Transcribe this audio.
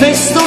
bez